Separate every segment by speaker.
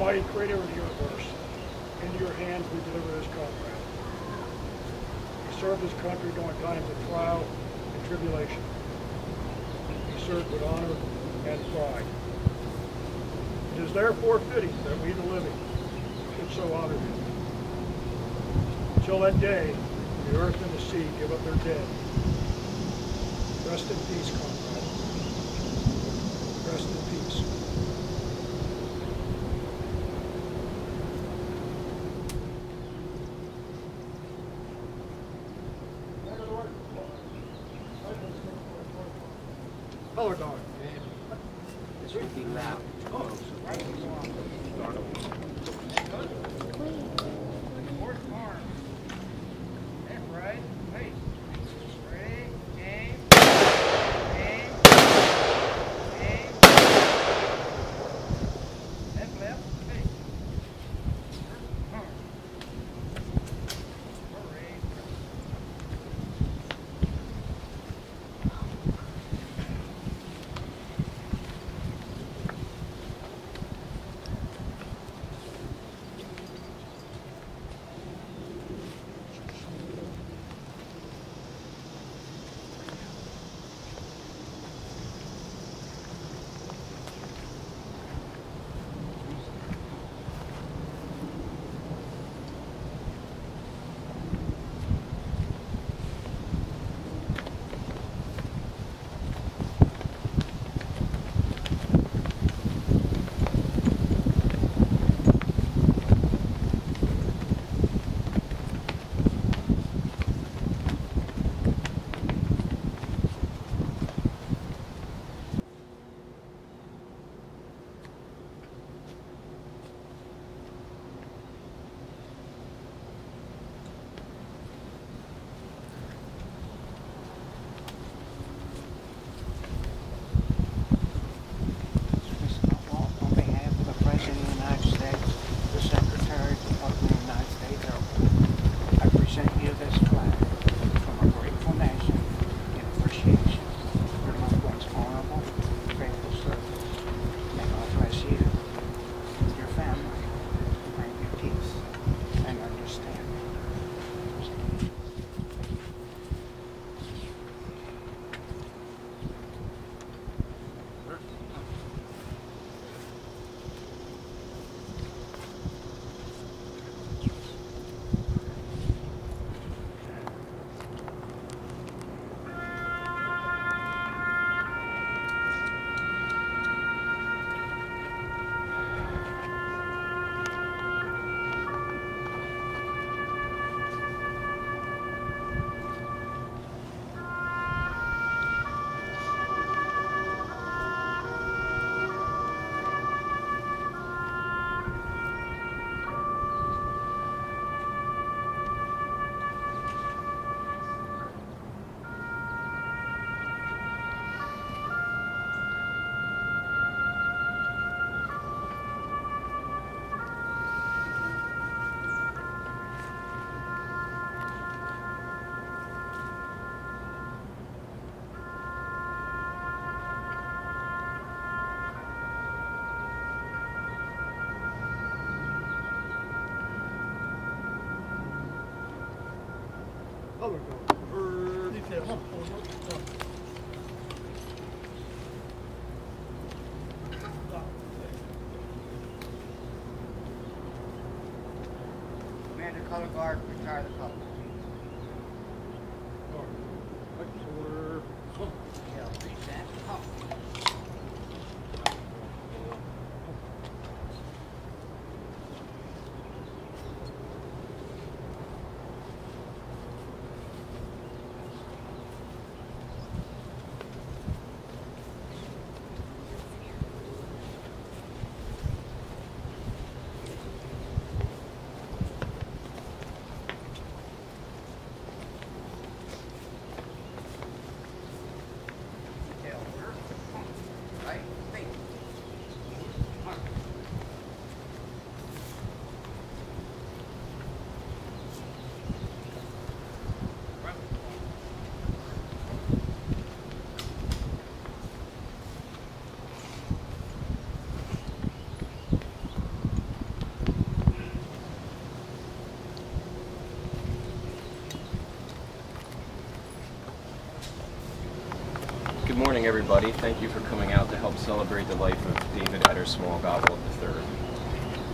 Speaker 1: Almighty Creator of the universe, into your hands we deliver this comrade. He served his country during times of trial and tribulation. He served with honor and pride. It is therefore fitting that we, the living, should so honor him. Until that day, the earth and the sea give up their dead. Rest in peace, comrade. Rest in peace. Color Guard,
Speaker 2: retire the color. Yeah, reset. Up. Detail order. Right, think. Mark.
Speaker 3: Good morning, everybody. Thank you for coming out to help celebrate the life of David Etter Small Gotwald III.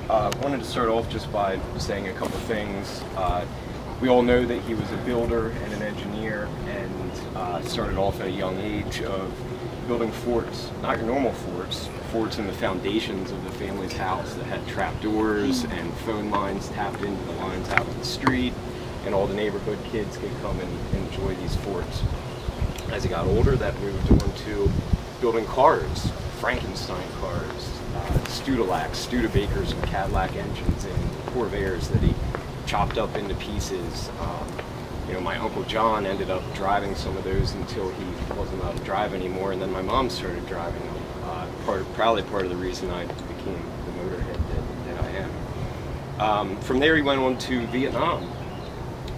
Speaker 3: Uh, wanted to start off just by saying a couple things. Uh, we all know that he was a builder and an engineer and uh, started off at a young age of building forts, not your normal forts, forts in the foundations of the family's house that had trapdoors and phone lines tapped into the lines out in the street, and all the neighborhood kids could come and enjoy these forts. As he got older, that moved on to building cars, Frankenstein cars, uh, Studebakers, and Cadillac engines, and Corvairs that he chopped up into pieces. Um, you know, my uncle John ended up driving some of those until he wasn't allowed to drive anymore, and then my mom started driving them. Uh, part, probably part of the reason I became the motorhead that, that I am. Um, from there, he went on to Vietnam,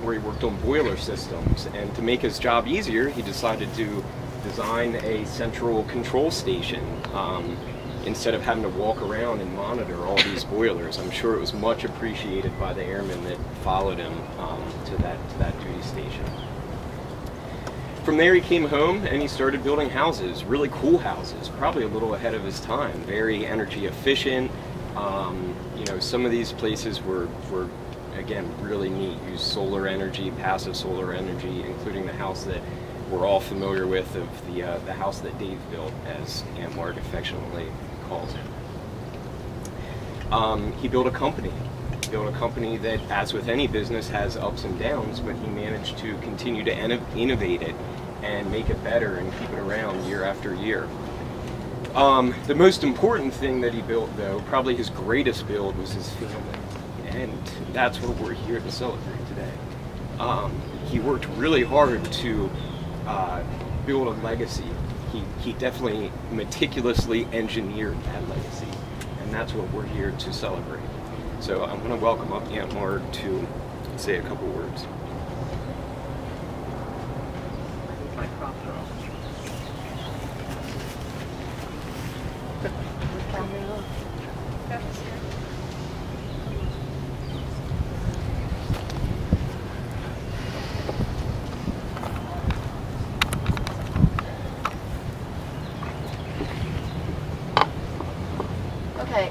Speaker 3: where he worked on boiler systems. And to make his job easier, he decided to design a central control station um, instead of having to walk around and monitor all these boilers. I'm sure it was much appreciated by the airmen that followed him um, to that to that duty station. From there, he came home and he started building houses, really cool houses, probably a little ahead of his time, very energy efficient. Um, you know, some of these places were, were again, really neat. Use solar energy, passive solar energy, including the house that we're all familiar with of the, uh, the house that Dave built, as Aunt Marg affectionately calls it. Um, he built a company. He built a company that, as with any business, has ups and downs, but he managed to continue to inno- innovate it and make it better and keep it around year after year. Um, the most important thing that he built, though, probably his greatest build, was his family. And that's what we're here to celebrate today. Um, he worked really hard to uh, build a legacy. He, he definitely meticulously engineered that legacy. And that's what we're here to celebrate. So I'm going to welcome up Aunt Marg to say a couple words.
Speaker 2: My.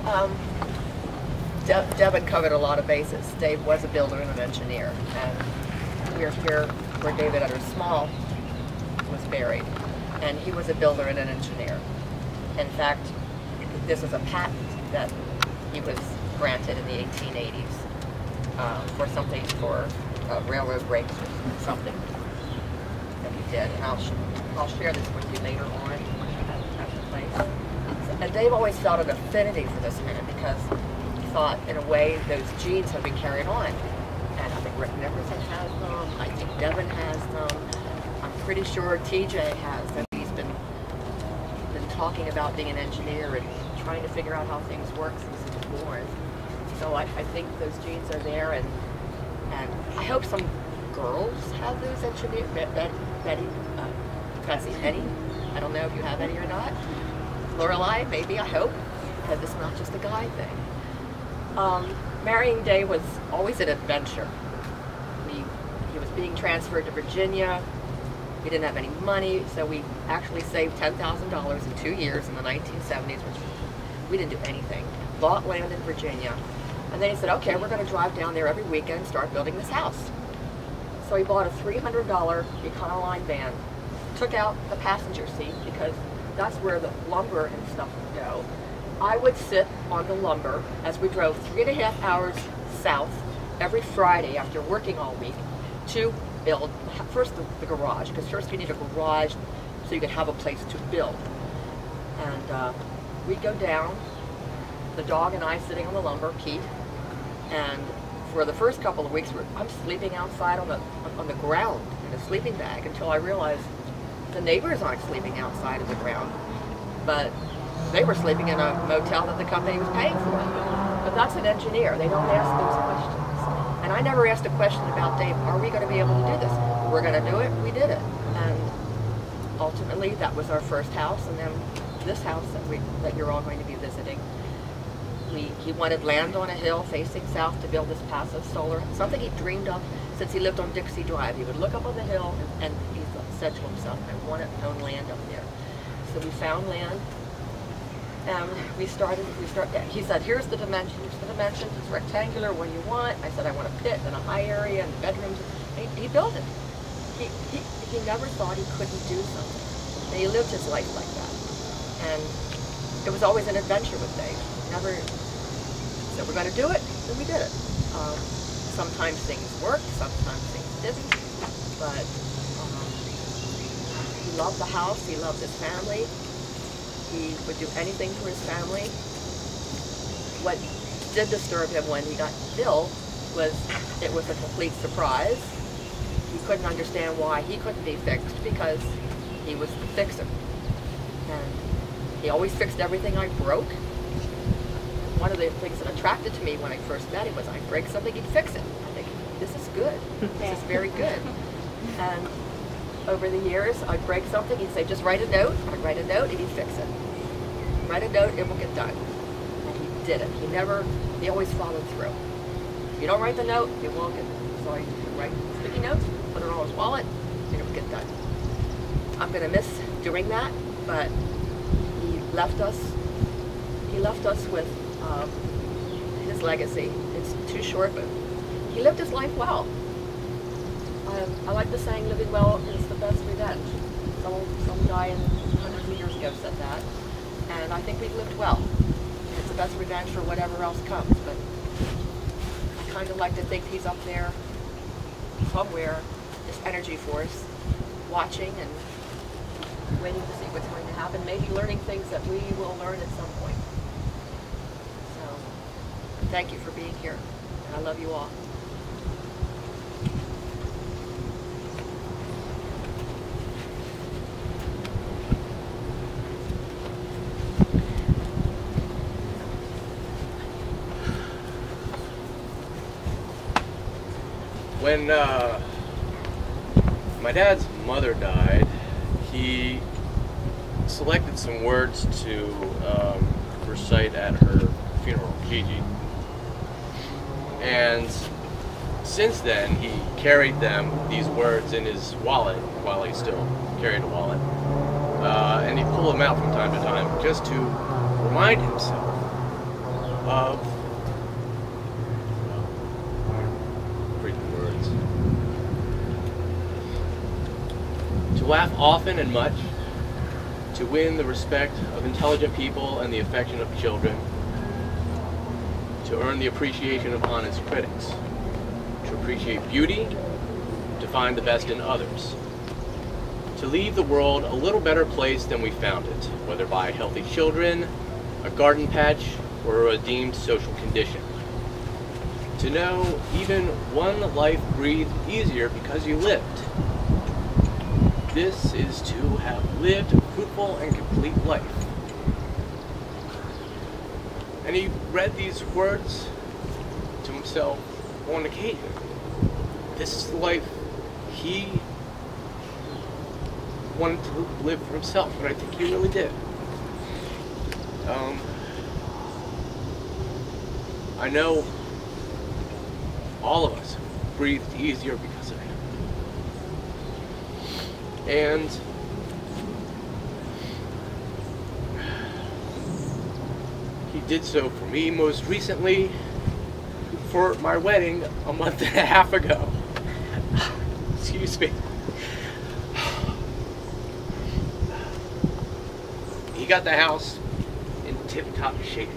Speaker 4: Um, Deb had covered a lot of bases. Dave was a builder and an engineer, and we're here where David Etter Small was buried, and he was a builder and an engineer. In fact, this is a patent that he was granted in the 1880s uh, for something for railroad brakes or something that he did, and I'll sh- I'll share this with you later on at, at the place. Dave always felt an affinity for this man because he thought, in a way, those genes have been carried on. And I think Rick Nickerson has them. I think Devin has them. I'm pretty sure TJ has them. He's been been talking about being an engineer and trying to figure out how things work since he was born. So I, I think those genes are there, and and I hope some girls have those engineer. Bet, Bet, Betty, uh, Betsy, any. I don't know if you have any or not. Lorelai, maybe, I hope, because it's not just a guy thing. Um, marrying Dave was always an adventure. We, he was being transferred to Virginia. We didn't have any money, so we actually saved $10,000 in two years in the 1970s, which we didn't do anything. Bought land in Virginia. And then he said, okay, we're going to drive down there every weekend and start building this house. So he bought a $300 Econoline van, took out the passenger seat because that's where the lumber and stuff would go. I would sit on the lumber as we drove three and a half hours south every Friday after working all week to build first the, the garage because first you need a garage so you can have a place to build. And uh, we'd go down, the dog and I sitting on the lumber, Pete, and for the first couple of weeks, I'm sleeping outside on the on the ground in a sleeping bag until I realized the neighbors aren't sleeping outside of the ground, but they were sleeping in a motel that the company was paying for. But that's an engineer. They don't ask those questions. And I never asked a question about, Dave, are we going to be able to do this? We're going to do it. We did it. And ultimately, that was our first house. And then this house that, we, that you're all going to be visiting. We, he wanted land on a hill facing south to build this passive solar, something he dreamed of since he lived on Dixie Drive. He would look up on the hill and, and he said to himself, I want to own land up there. So we found land and we started, we start, he said, here's the dimension, here's the dimensions, it's rectangular, what do you want? I said, I want a pit and a high area and bedrooms. And he, he built it. He, he, he never thought he couldn't do something. And he lived his life like that. And it was always an adventure with Dave. Never said, we're going to do it, and we did it. Um, sometimes things worked, sometimes things didn't, but um, loved the house, he loved his family, he would do anything for his family. What did disturb him when he got ill was it was a complete surprise. He couldn't understand why he couldn't be fixed because he was the fixer. And he always fixed everything I broke. One of the things that attracted to me when I first met him was I'd break something, he'd fix it. I think, this is good. This is very good. And over the years, I'd break something, he'd say, just write a note. I'd write a note and he'd fix it. Write a note, it will get done. And he did it. He never, he always followed through. If you don't write the note, it won't get done. So I write sticky notes, put it on his wallet, and it will get done. I'm to miss doing that, but he left us, he left us with um, his legacy. It's too short, but he lived his life well. Um, I like the saying, living well is the best revenge. Some, some guy in hundreds of years ago said that. And I think we've lived well. It's the best revenge for whatever else comes. But I kind of like to think he's up there somewhere, this energy force, watching and waiting to see what's going to happen, maybe learning things that we will learn at some point. So, thank you for being here. I love you all.
Speaker 5: When uh, my dad's mother died, he selected some words to um, recite at her funeral, Gigi. And since then, he carried them, these words, in his wallet while he still carried a wallet. Uh, and he pulled them out from time to time just to remind himself of freaking words. To laugh often and much, to win the respect of intelligent people and the affection of children, to earn the appreciation of honest critics, to appreciate beauty, to find the best in others, to leave the world a little better place than we found it, whether by healthy children, a garden patch, or a redeemed social condition. To know even one life breathed easier because you lived. This is to have lived a fruitful and complete life. And he read these words to himself on occasion. This is the life he wanted to live for himself, but I think he really did. Um, I know all of us breathed easier because. And he did so for me most recently for my wedding a month and a half ago. Excuse me. He got the house in tip top shape.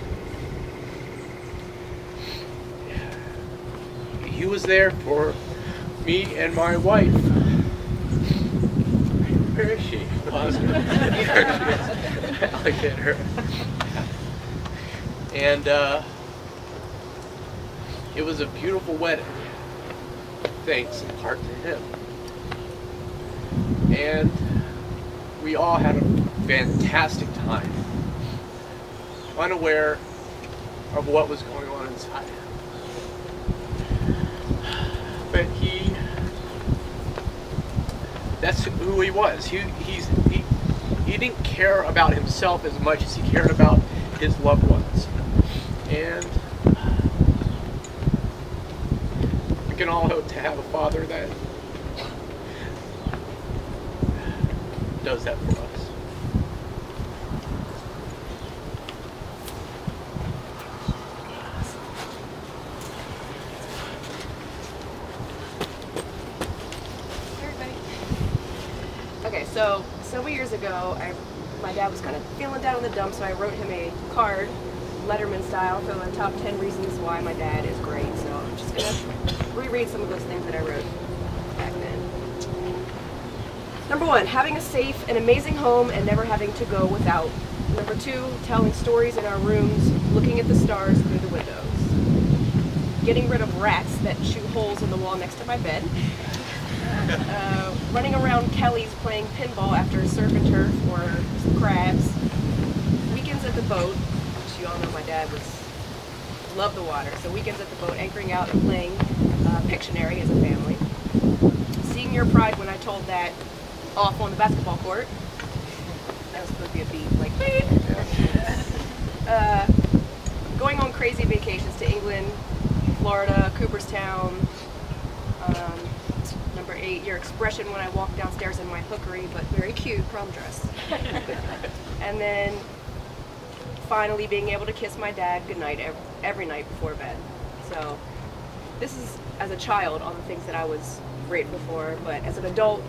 Speaker 5: He was there for me and my wife. Where is she? There she is. Alexander. And uh, it was a beautiful wedding. Thanks in part to him. And we all had a fantastic time. Unaware of what was going on inside. But he that's who he was. He he's he, he didn't care about himself as much as he cared about his loved ones. And we can all hope to have a father that does that for us.
Speaker 6: everybody. Okay, so several years ago, I, my dad was kind of feeling down in the dumps, so I wrote him a card, Letterman style, for the top 10 reasons why my dad is great. So I'm just gonna reread some of those things that I wrote back then. Number one, having a safe and amazing home and never having to go without. Number two, telling stories in our rooms, looking at the stars through the windows. Getting rid of rats that chew holes in the wall next to my bed. Uh, running around Kelly's playing pinball after a surf and turf or some crabs. Weekends at the boat, which you all know my dad was loved the water. So weekends at the boat, anchoring out and playing uh, Pictionary as a family. Seeing your pride when I told that off on the basketball court. That was supposed to be a beat, like beep. uh, going on crazy vacations to England, Florida, Cooperstown. Um, eight, your expression when I walk downstairs in my hookery but very cute prom dress. and then finally being able to kiss my dad goodnight every, every night before bed. So this is as a child all the things that I was grateful for, but as an adult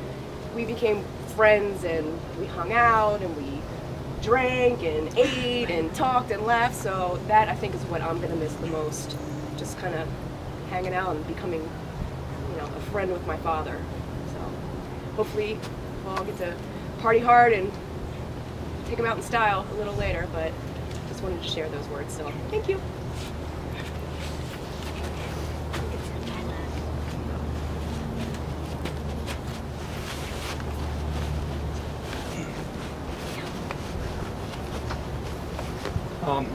Speaker 6: we became friends and we hung out and we drank and ate and talked and laughed. So that I think is what I'm gonna miss the most. Just kind of hanging out and becoming, know, a friend with my father. So hopefully we'll all get to party hard and take him out in style a little later. But just wanted to share those words. So thank you.
Speaker 7: Um,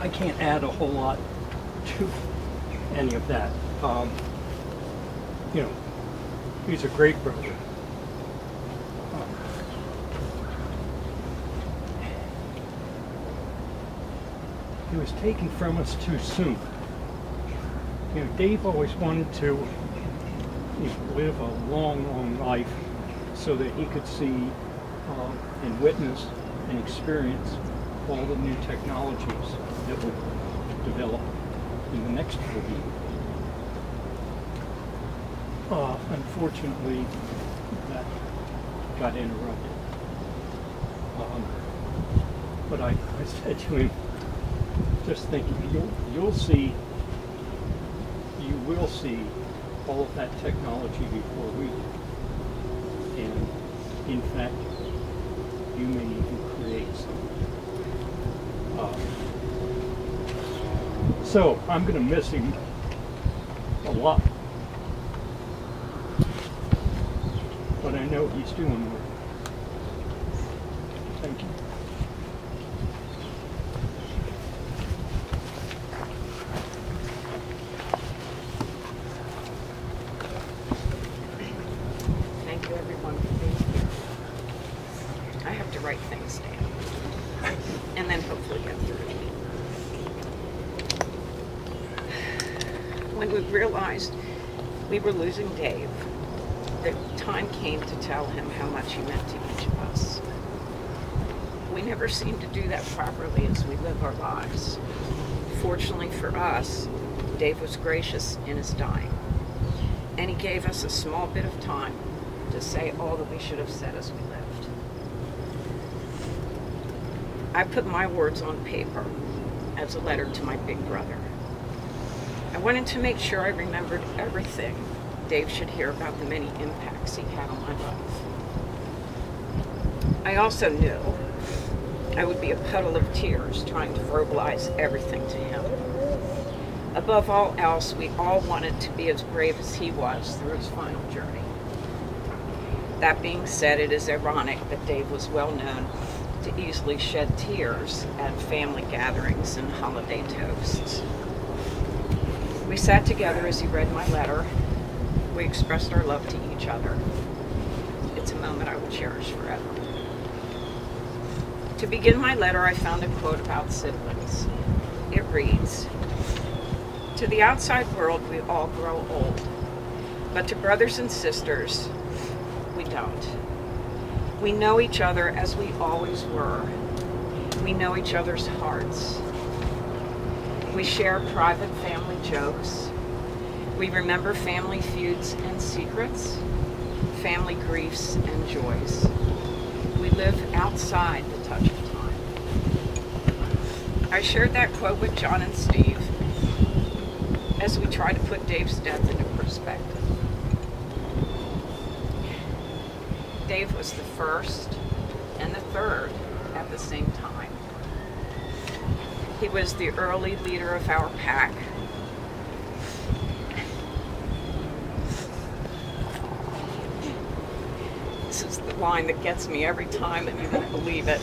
Speaker 7: I can't add a whole lot to any of that. Um, you know, he's a great brother. Um, he was taken from us too soon. You know, Dave always wanted to you know, live a long, long life so that he could see uh, and witness and experience all the new technologies that would develop in the next 40 years. Uh, unfortunately, that got interrupted. Um, but I, I said to him, just think, you'll, you'll see, you will see all of that technology before we do. And in fact, you may even create something. Uh, so I'm going to miss him a lot. But I know what he's doing well. Thank you.
Speaker 6: Thank you everyone for being here. I have to write things down. And then hopefully get through it. When we realized we were losing Dave,
Speaker 8: the time came to tell him how much he meant to each of us. We never seem to do that properly as we live our lives. Fortunately for us, Dave was gracious in his dying, and he gave us a small bit of time to say all that we should have said as we lived. I put my words on paper as a letter to my big brother. I wanted to make sure I remembered everything Dave should hear about the many impacts he had on my life. I also knew I would be a puddle of tears trying to verbalize everything to him. Above all else, we all wanted to be as brave as he was through his final journey. That being said, it is ironic that Dave was well known to easily shed tears at family gatherings and holiday toasts. We sat together as he read my letter. We expressed our love to each other. It's a moment I will cherish forever. To begin my letter, I found a quote about siblings. It reads To the outside world, we all grow old, but to brothers and sisters, we don't. We know each other as we always were. We know each other's hearts. We share private family jokes. We remember family feuds and secrets, family griefs and joys. We live outside the touch of time. I shared that quote with John and Steve as we try to put Dave's death into perspective. Dave was the first and the third at the same time. He was the early leader of our pack. This is the line that gets me every time, and you won't believe it.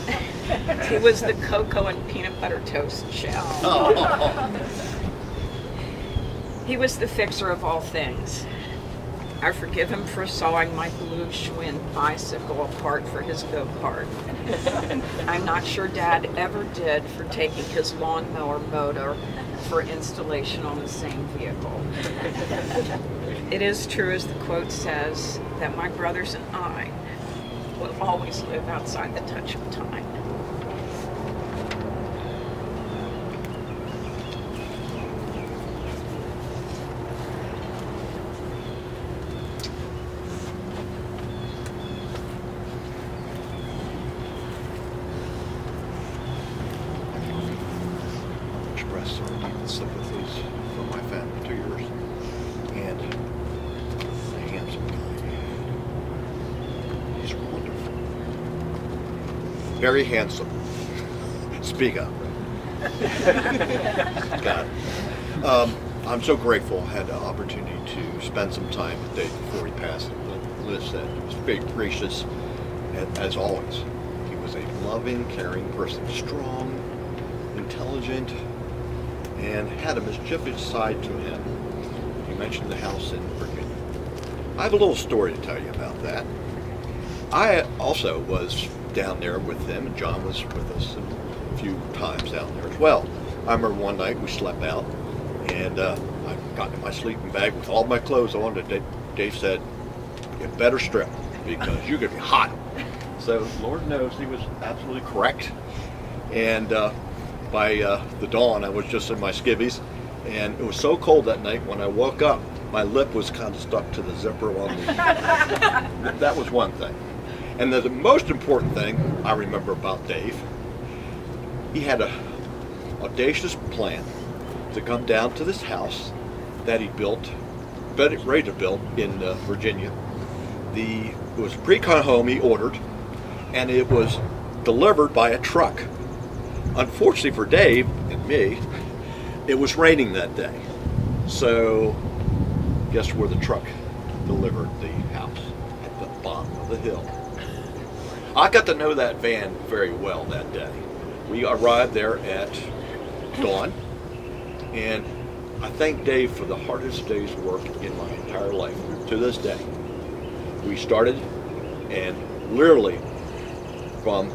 Speaker 8: He was the cocoa and peanut butter toast chef. He was the fixer of all things. I forgive him for sawing my blue Schwinn bicycle apart for his go-kart. I'm not sure Dad ever did for taking his lawnmower motor for installation on the same vehicle. It is true, as the quote says, that my brothers and I always live outside the touch of time.
Speaker 9: express our deep sympathies for my family to yours. And the handsome guy. He's wonderful. Very handsome. Speak up. God. Um, I'm so grateful I had the opportunity to spend some time with Dave before he passed. Liz said he was very gracious, as always. He was a loving, caring person, strong, intelligent, and had a mischievous side to him. He mentioned the house in Virginia. I have a little story to tell you about that. I also was down there with them, and John was with us a few times down there as well. I remember one night we slept out, and uh, I got in my sleeping bag with all my clothes on. And Dave, Dave said, "You better strip because you're gonna be hot." So Lord knows he was absolutely correct. And uh, by uh, the dawn, I was just in my skivvies, and it was so cold that night. When I woke up, my lip was kind of stuck to the zipper on the. that was one thing. And the most important thing I remember about Dave, he had a audacious plan to come down to this house that he built, ready to build in uh, Virginia. The it was a pre-con home he ordered, and it was delivered by a truck. Unfortunately for Dave and me, it was raining that day. So, guess where the truck delivered the house? At the bottom of the hill. I got to know that van very well that day. We arrived there at dawn, and I thank Dave for the hardest day's work in my entire life to this day. We started, and literally from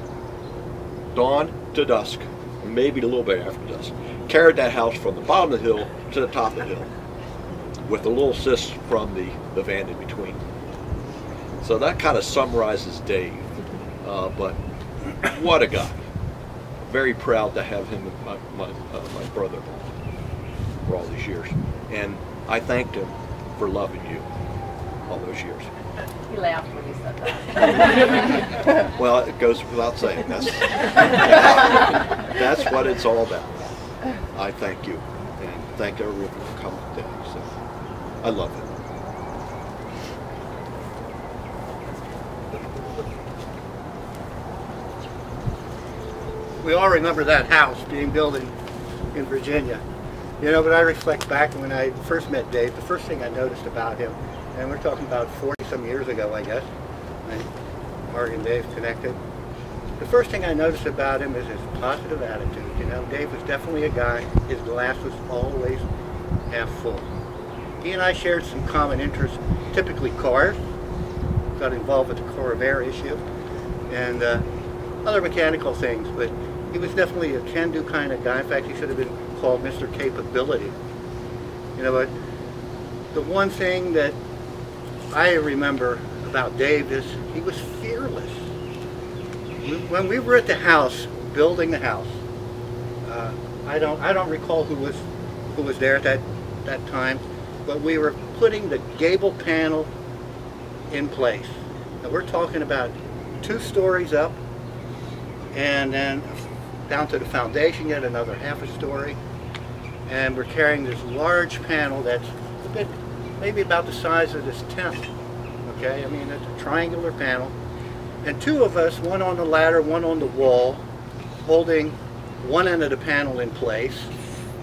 Speaker 9: dawn to dusk, maybe a little bit after dusk, carried that house from the bottom of the hill to the top of the hill with a little assist from the, the van in between. So that kind of summarizes Dave. Uh, but what a guy. Very proud to have him as my, my, uh, my brother for all these years. And I thanked him for loving you all those years.
Speaker 4: He laughed when he said that.
Speaker 9: Well, it goes without saying. That's, that's what it's all about. I thank you and thank everyone for coming today. So I love it.
Speaker 10: We all remember that house being built in, in Virginia. You know, but I reflect back when I first met Dave, the first thing I noticed about him, and we're talking about 40 some years ago, I guess, when Marg and Dave connected. The first thing I noticed about him is his positive attitude. You know, Dave was definitely a guy, his glass was always half full. He and I shared some common interests, typically cars, got involved with the Corvair issue, and uh, other mechanical things, but he was definitely a can-do kind of guy. In fact, he should have been called Mr. Capability. You know, but the one thing that I remember about Dave is he was fearless. When we were at the house, building the house, uh, I don't I don't recall who was who was there at that that time, but we were putting the gable panel in place. Now we're talking about two stories up, and then down to the foundation, yet another half a story. And we're carrying this large panel that's a bit, maybe about the size of this tent. Okay, I mean, it's a triangular panel. And two of us, one on the ladder, one on the wall, holding one end of the panel in place.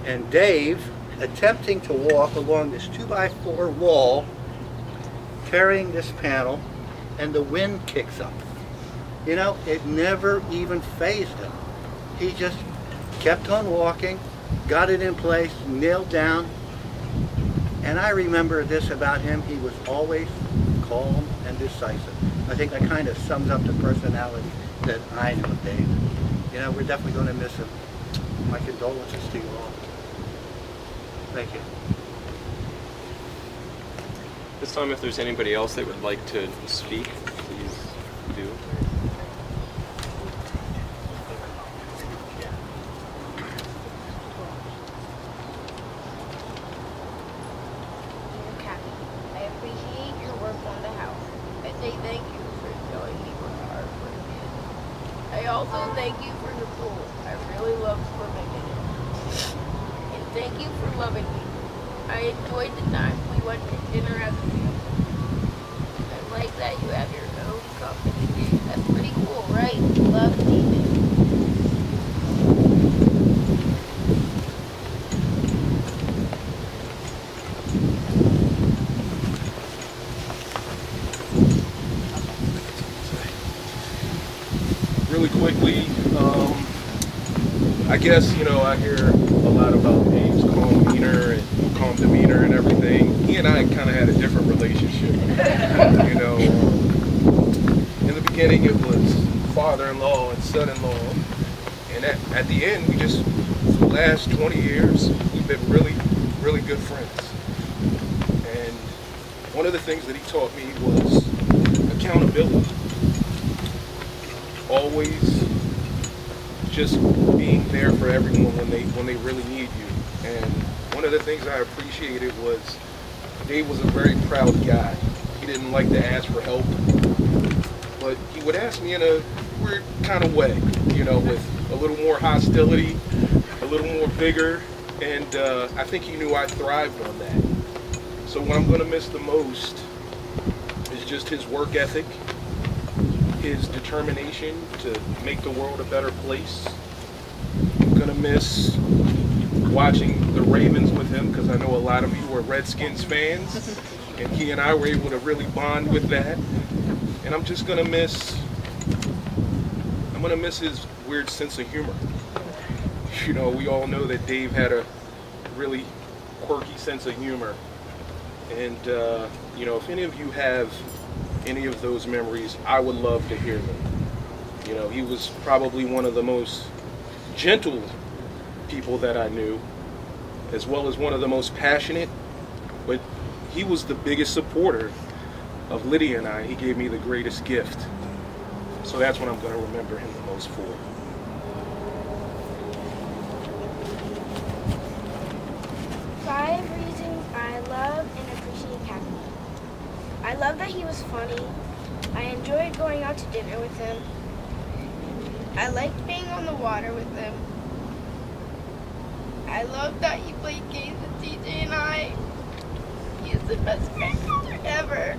Speaker 10: And Dave attempting to walk along this two by four wall, carrying this panel, and the wind kicks up. You know, it never even phased him. He just kept on walking, got it in place, nailed down. And I remember this about him, he was always calm and decisive. I think that kind of sums up the personality that I know of Dave. You know, we're definitely going to miss him. My condolences to you all. Thank you.
Speaker 3: This time, if there's anybody else that would like to speak, please do.
Speaker 11: Dear Kathy, I appreciate your work on the house. I say thank you for showing me what hard work is. I also thank you for the pool. I really love swimming in it. And thank you for loving me. I enjoyed the time we went to dinner as a family. I like that you have your own company. That's pretty cool, right? Love, David.
Speaker 12: really quickly, um, I guess, you know, I hear a lot about Dave's calm demeanor and calm demeanor and everything. He and I kind of had a different relationship. you know, um, in the beginning it was father-in-law and son-in-law. And at, at the end, we just, for the last 20 years, we've been really, really good friends. And one of the things that he taught me was accountability always just being there for everyone when they when they really need you. And one of the things I appreciated was Dave was a very proud guy. He didn't like to ask for help, but he would ask me in a weird kind of way, you know, with a little more hostility, a little more vigor, and uh, I think he knew I thrived on that. So what I'm going to miss the most is just his work ethic, his determination to make the world a better place. I'm gonna miss watching the Ravens with him because I know a lot of you are Redskins fans, and he and I were able to really bond with that. And I'm just gonna miss. I'm gonna miss his weird sense of humor. You know, we all know that Dave had a really quirky sense of humor, and uh, you know, if any of you have any of those memories, I would love to hear them. You know, he was probably one of the most gentle people that I knew, as well as one of the most passionate, but he was the biggest supporter of Lydia and I, he gave me the greatest gift. So that's what I'm going to remember him the most for.
Speaker 13: Five reasons I love and appreciate Cappy. I love that he was funny. I enjoyed going out to dinner with him. I liked being on the water with him. I love that he played games with TJ and I. He is the best grandfather ever.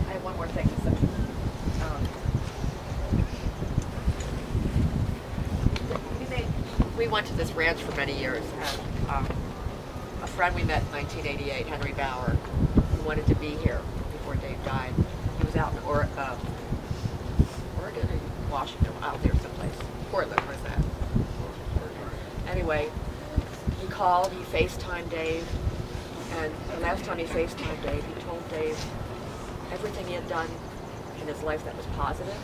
Speaker 4: I have one more thing. Um, we, went to this ranch for many years, and um, a friend we met in 1988, Henry Bauer, who wanted to be here died. He was out in or- uh, Oregon or Washington, out there someplace. Portland, where's that? Anyway, he called, he FaceTimed Dave, and the last time he FaceTimed Dave, he told Dave everything he had done in his life that was positive,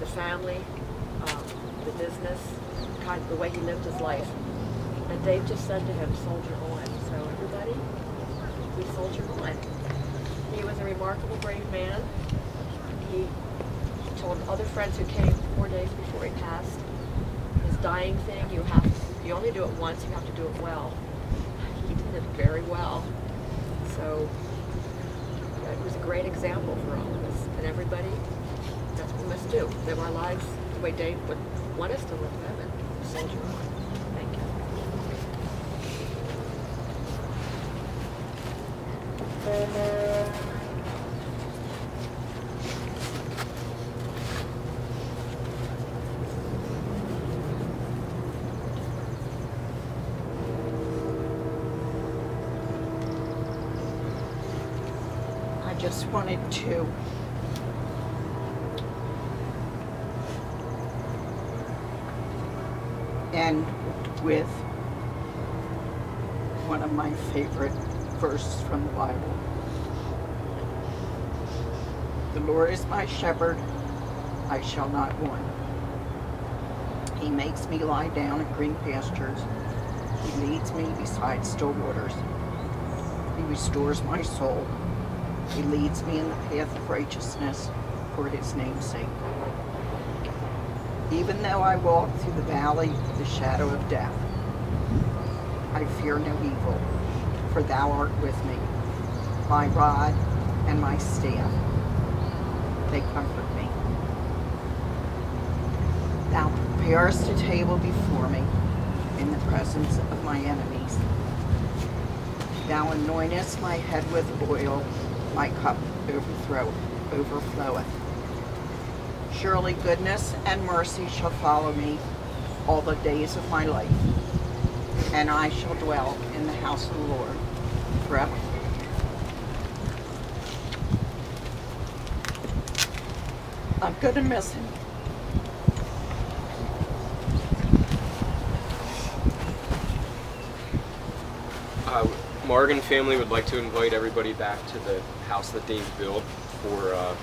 Speaker 4: the family, um, the business, kind of the way he lived his life. And Dave just said to him, soldier on. So everybody, we soldier on. Was a remarkable, brave man. He told other friends who came four days before he passed, his dying thing, you have, to, you only do it once, you have to do it well. He did it very well. So yeah, it was a great example for all of us and everybody. That's what we must do. Live our lives the way Dave would want us to live them and soldier on. Thank you.
Speaker 14: Wanted to end with one of my favorite verses from the Bible. The Lord is my shepherd, I shall not want. He makes me lie down in green pastures. He leads me beside still waters. He restores my soul. He leads me in the path of righteousness for his name's sake. Even though I walk through the valley of the shadow of death, I fear no evil, for thou art with me. My rod and my staff, they comfort me. Thou preparest a table before me in the presence of my enemies. Thou anointest my head with oil, my cup overfloweth. Surely goodness and mercy shall follow me all the days of my life, and I shall dwell in the house of the Lord forever. I'm gonna miss him.
Speaker 3: Uh, Marg and family would like to invite everybody back to the house that Dave built for uh,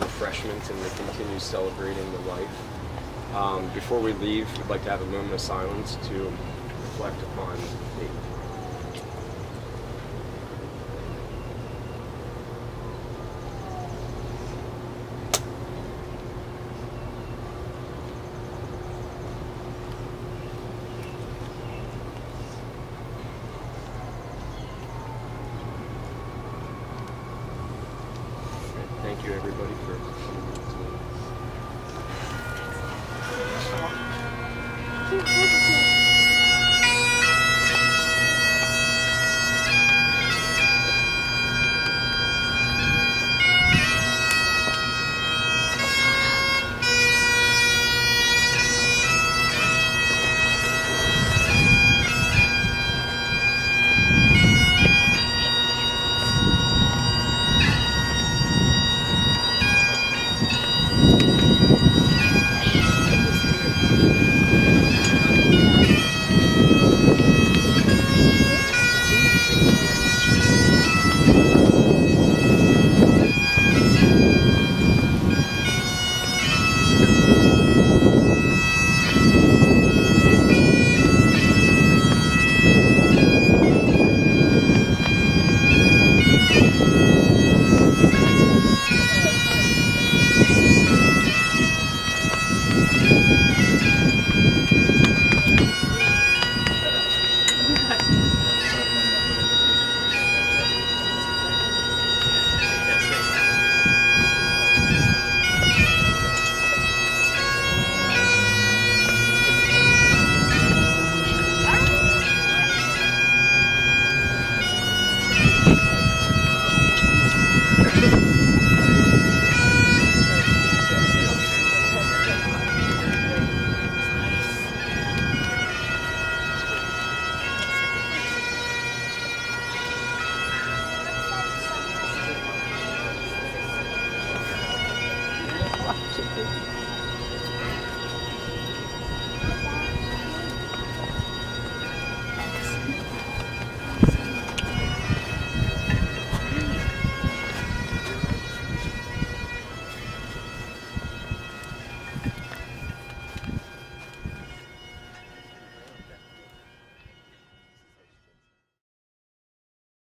Speaker 3: refreshments and to continue celebrating the life. Um, before we leave, we'd like to have a moment of silence to reflect upon